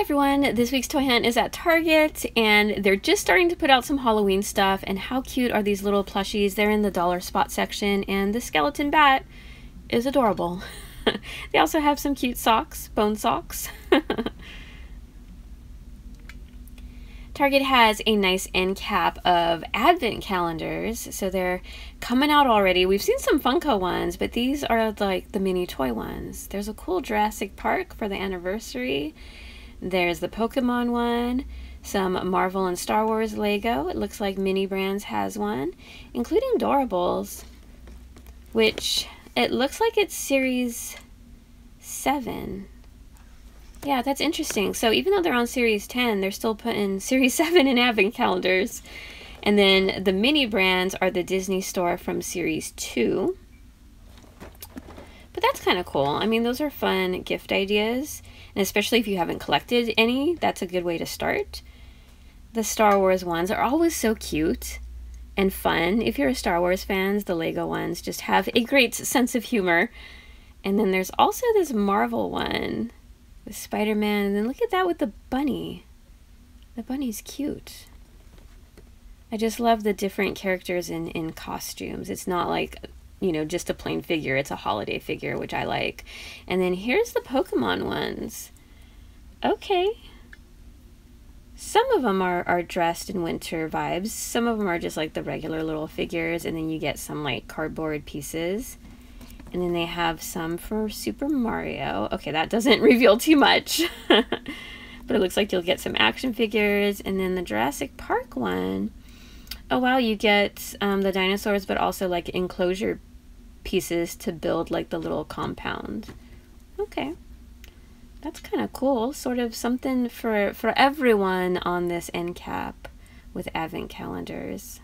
Everyone, this week's Toy Hunt is at Target and they're just starting to put out some Halloween stuff and how cute are these little plushies. They're in the dollar spot section and the skeleton bat is adorable. they also have some cute socks, bone socks. Target has a nice end cap of advent calendars, so they're coming out already. We've seen some Funko ones, but these are like the mini toy ones. There's a cool Jurassic Park for the anniversary. There's the Pokemon one, some Marvel and Star Wars Lego. It looks like Mini Brands has one, including Doorables, which it looks like it's series 7. Yeah, that's interesting. So even though they're on Series 10, they're still putting Series 7 in advent calendars. And then the mini brands are the Disney Store from Series 2. But that's kind of cool. I mean, those are fun gift ideas. And especially if you haven't collected any, that's a good way to start. The Star Wars ones are always so cute and fun. If you're a Star Wars fans, the Lego ones just have a great sense of humor. And then there's also this Marvel one with Spider-Man. And then look at that with the bunny. The bunny's cute. I just love the different characters in, in costumes. It's not like, you know, just a plain figure. It's a holiday figure, which I like. And then here's the Pokemon ones. Okay. Some of them are, are dressed in winter vibes. Some of them are just like the regular little figures. And then you get some like cardboard pieces. And then they have some for Super Mario. Okay, that doesn't reveal too much. but it looks like you'll get some action figures. And then the Jurassic Park one Oh wow, you get um, the dinosaurs, but also like enclosure pieces to build like the little compound. Okay, that's kind of cool. Sort of something for for everyone on this end cap with advent calendars.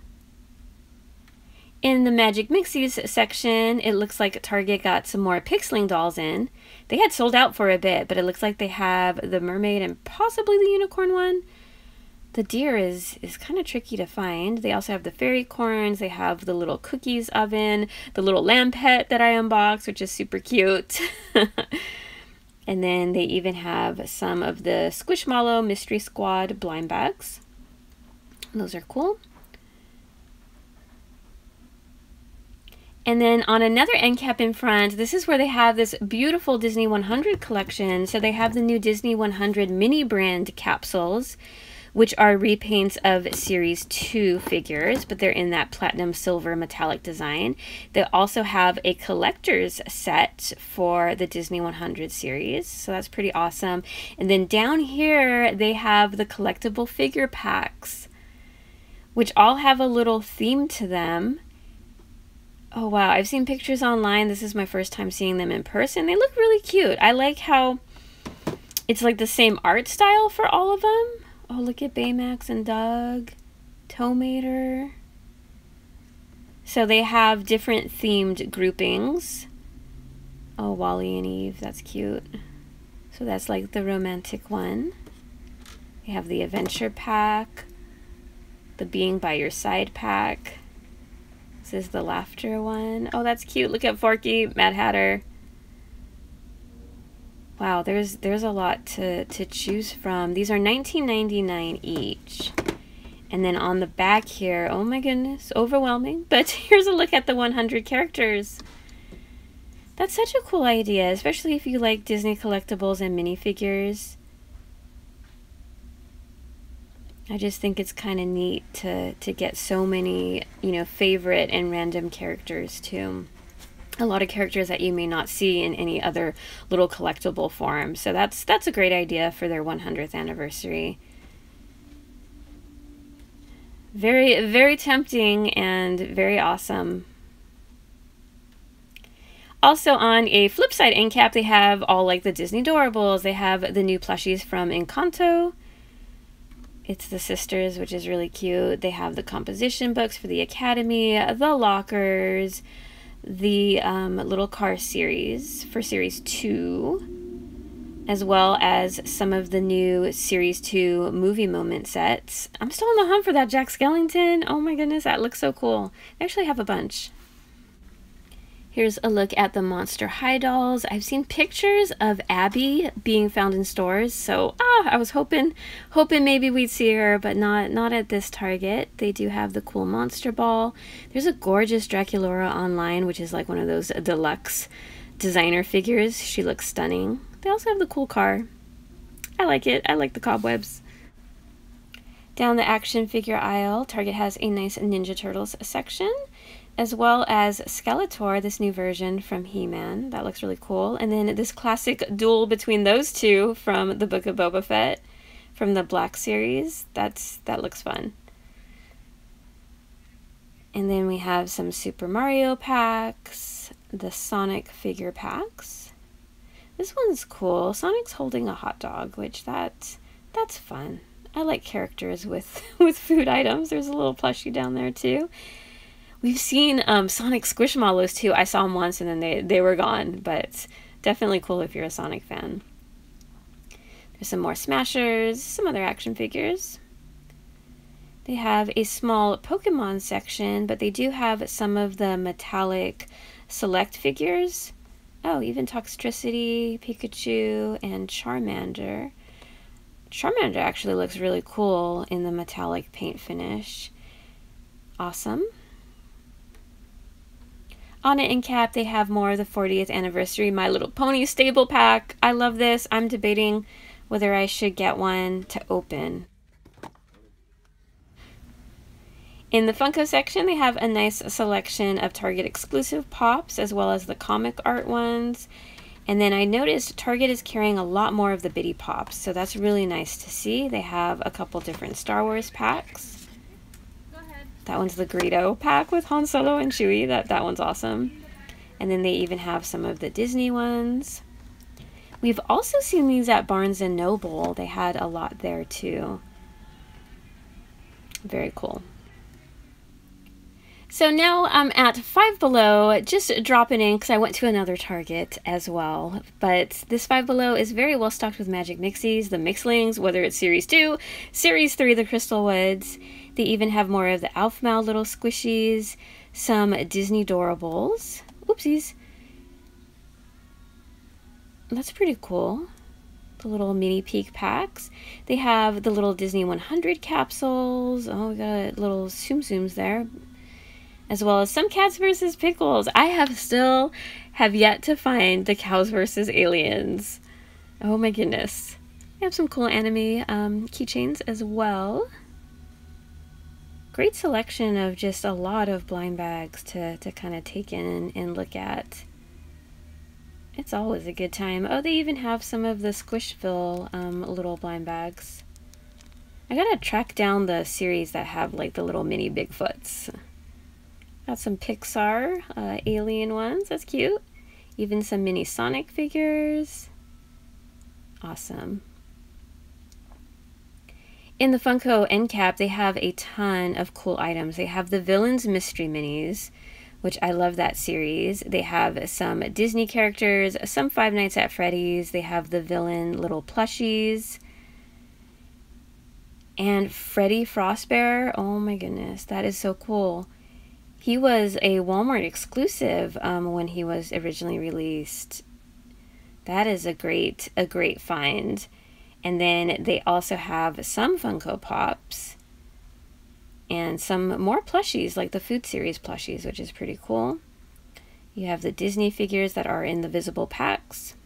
In the Magic Mixies section, it looks like Target got some more Pixling dolls in. They had sold out for a bit, but it looks like they have the mermaid and possibly the unicorn one. The deer is, is kind of tricky to find. They also have the fairy corns. They have the little cookies oven, the little lamb pet that I unboxed, which is super cute. and then they even have some of the Squishmallow Mystery Squad blind bags. Those are cool. And then on another end cap in front, this is where they have this beautiful Disney 100 collection. So they have the new Disney 100 mini brand capsules which are repaints of Series 2 figures, but they're in that platinum silver metallic design. They also have a collector's set for the Disney 100 series, so that's pretty awesome. And then down here, they have the collectible figure packs, which all have a little theme to them. Oh wow, I've seen pictures online. This is my first time seeing them in person. They look really cute. I like how it's like the same art style for all of them. Oh, look at Baymax and Dug. Tow Mater. So they have different themed groupings. Oh, WALL-E and Eve, that's cute. So that's like the romantic one. You have the adventure pack, the being by your side pack. This is the laughter one. Oh, that's cute. Look at Forky, Mad Hatter. Wow, there's there's a lot to, to choose from. These are $19.99 each. And then on the back here, oh my goodness, overwhelming. But here's a look at the 100 characters. That's such a cool idea, especially if you like Disney collectibles and minifigures. I just think it's kind of neat to, to get so many, you know, favorite and random characters too a lot of characters that you may not see in any other little collectible form. So that's that's a great idea for their 100th anniversary. Very very tempting and very awesome. Also on a flip side end cap, they have all like the Disney Doorables. They have the new plushies from Encanto. It's the sisters, which is really cute. They have the composition books for the Academy, the lockers, the um, Little Car series for Series 2, as well as some of the new Series 2 movie moment sets. I'm still on the hunt for that Jack Skellington. Oh my goodness, that looks so cool. I actually have a bunch. Here's a look at the Monster High dolls. I've seen pictures of Abbey being found in stores, so ah, I was hoping, hoping maybe we'd see her, but not not at this Target. They do have the cool Monster Ball. There's a gorgeous Draculaura online, which is like one of those deluxe designer figures. She looks stunning. They also have the cool car. I like it. I like the cobwebs. Down the action figure aisle, Target has a nice Ninja Turtles section as well as Skeletor, this new version from He-Man. That looks really cool. And then this classic duel between those two from the Book of Boba Fett from the Black series. That's that looks fun. And then we have some Super Mario packs, the Sonic figure packs. This one's cool. Sonic's holding a hot dog, which that that's fun. I like characters with with food items. There's a little plushie down there too. We've seen um, Sonic Squishmallows too. I saw them once and then they, they were gone, but definitely cool if you're a Sonic fan. There's some more Smashers, some other action figures. They have a small Pokemon section, but they do have some of the metallic select figures. Oh, even Toxtricity, Pikachu, and Charmander. Charmander actually looks really cool in the metallic paint finish. Awesome. On it in cap, they have more of the 40th anniversary My Little Pony stable pack. I love this. I'm debating whether I should get one to open. In the Funko section, they have a nice selection of Target exclusive pops as well as the comic art ones. And then I noticed Target is carrying a lot more of the Bitty Pops, so that's really nice to see. They have a couple different Star Wars packs. That one's the Greedo pack with Han Solo and Chewie. That, that one's awesome. And then they even have some of the Disney ones. We've also seen these at Barnes & Noble. They had a lot there too. Very cool. So now I'm at Five Below, just dropping in because I went to another Target as well. But this Five Below is very well stocked with Magic Mixies, the Mixlings, whether it's Series 2, Series 3, the Crystal Woods. They even have more of the Aufmau little squishies, some Disney Doorables. Oopsies. That's pretty cool. The little mini peek packs. They have the little Disney 100 capsules. Oh, we got little Tsum Tsums there. As well as some cats versus pickles. I have still have yet to find the cows versus aliens. Oh my goodness. They have some cool anime um, keychains as well great selection of just a lot of blind bags to, to kind of take in and, look at. It's always a good time. Oh, they even have some of the Squishville um, little blind bags. I gotta track down the series that have like the little mini Bigfoots. Got some Pixar uh, alien ones. That's cute. Even some mini Sonic figures. Awesome. In the Funko end cap, they have a ton of cool items. They have the Villains Mystery Minis, which I love that series. They have some Disney characters, some Five Nights at Freddy's. They have the villain little plushies. And Freddy Frostbear. Oh my goodness, that is so cool. He was a Walmart exclusive um, when he was originally released. That is a great, a great find. And then they also have some Funko Pops and some more plushies, like the Food Series plushies, which is pretty cool. You have the Disney figures that are in the visible packs.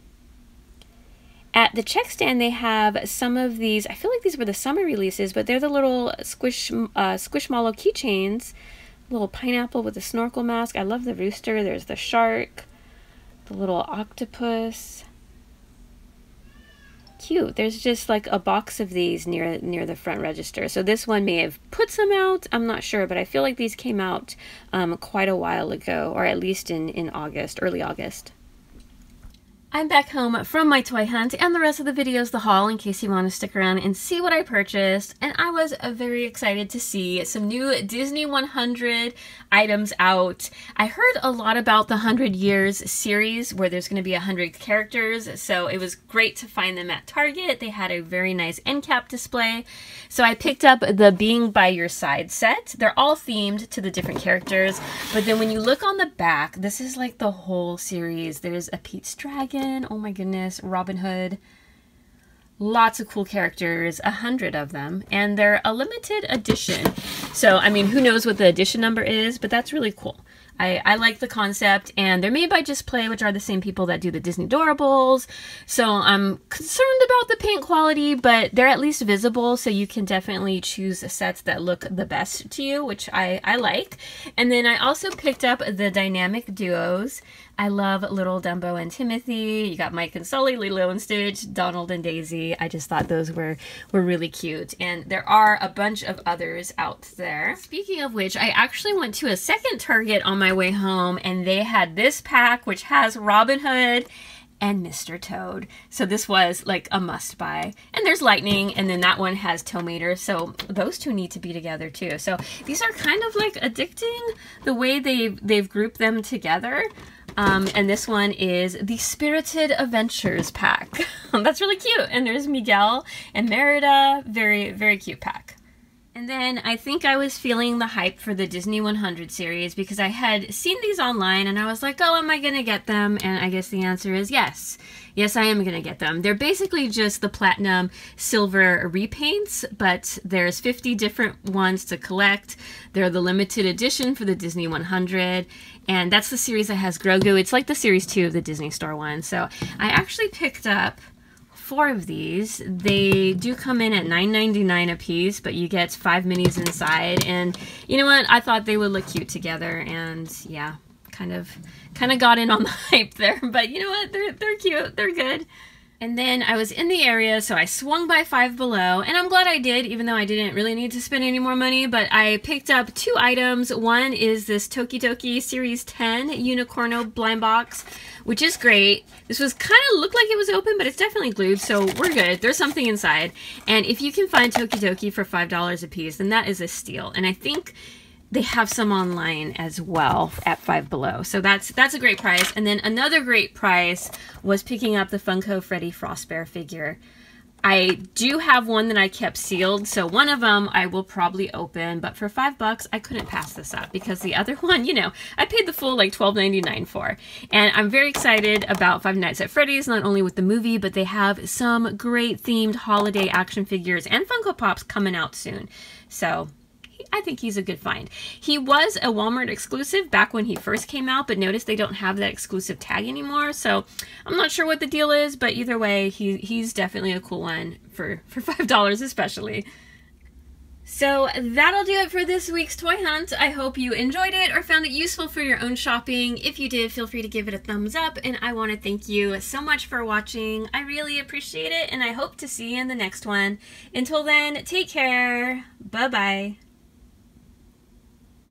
At the check stand, they have some of these. I feel like these were the summer releases, but they're the little squish uh, squishmallow keychains. Little pineapple with a snorkel mask. I love the rooster. There's the shark, the little octopus cute. There's just like a box of these near near the front register. So this one may have put some out. I'm not sure, but I feel like these came out um, quite a while ago, or at least in, in August, early August. I'm back home from my toy hunt and the rest of the video is the haul in case you want to stick around and see what I purchased. And I was very excited to see some new Disney 100 items out. I heard a lot about the 100 Years series where there's going to be 100 characters. So it was great to find them at Target. They had a very nice end cap display. So I picked up the Being By Your Side set. They're all themed to the different characters. But then when you look on the back, this is like the whole series. There's a Pete's Dragon Oh my goodness, Robin Hood. Lots of cool characters, a hundred of them, and they're a limited edition. So, I mean, who knows what the edition number is, but that's really cool. I, I like the concept, and they're made by Just Play, which are the same people that do the Disney Doorables. So I'm concerned about the paint quality, but they're at least visible, so you can definitely choose sets that look the best to you, which I, I like. And then I also picked up the Dynamic Duos. I love Little Dumbo and Timothy. You got Mike and Sully, Lilo and Stitch, Donald and Daisy. I just thought those were, were really cute. And there are a bunch of others out there. Speaking of which, I actually went to a second Target on my way home and they had this pack which has Robin Hood and Mr. Toad. So this was like a must buy. And there's Lightning, and then that one has Tow Mater. So those two need to be together too. So these are kind of like addicting the way they've, they've grouped them together. Um, and this one is the Spirited Adventures pack. That's really cute. And there's Miguel and Merida. Very, very cute pack. And then I think I was feeling the hype for the Disney 100 series because I had seen these online and I was like, oh, am I going to get them? And I guess the answer is yes. Yes, I am going to get them. They're basically just the platinum silver repaints, but there's 50 different ones to collect. They're the limited edition for the Disney 100, and that's the series that has Grogu. It's like the series 2 of the Disney Store one. So I actually picked up four of these. They do come in at $9.99 a piece, but you get five minis inside. And you know what? I thought they would look cute together. And yeah, kind of kind of got in on the hype there. But you know what? They're, they're cute. They're good. And then I was in the area, so I swung by Five Below, and I'm glad I did, even though I didn't really need to spend any more money, but I picked up two items. One is this Tokidoki Series 10 Unicorno blind box, which is great. This was kind of looked like it was open, but it's definitely glued, so we're good. There's something inside. And if you can find Tokidoki for $5 a piece, then that is a steal. And I think they have some online as well at Five Below. So that's that's a great price. And then another great price was picking up the Funko Freddy Frostbear figure. I do have one that I kept sealed, so one of them I will probably open, but for five bucks, I couldn't pass this up because the other one, you know, I paid the full like $12.99 for. And I'm very excited about Five Nights at Freddy's, not only with the movie, but they have some great themed holiday action figures and Funko Pops coming out soon. So I think he's a good find. He was a Walmart exclusive back when he first came out, but notice they don't have that exclusive tag anymore. So I'm not sure what the deal is, but either way, he, he's definitely a cool one for, for $5 especially. So that'll do it for this week's toy hunt. I hope you enjoyed it or found it useful for your own shopping. If you did, feel free to give it a thumbs up. And I want to thank you so much for watching. I really appreciate it and I hope to see you in the next one. Until then, take care. Bye-bye.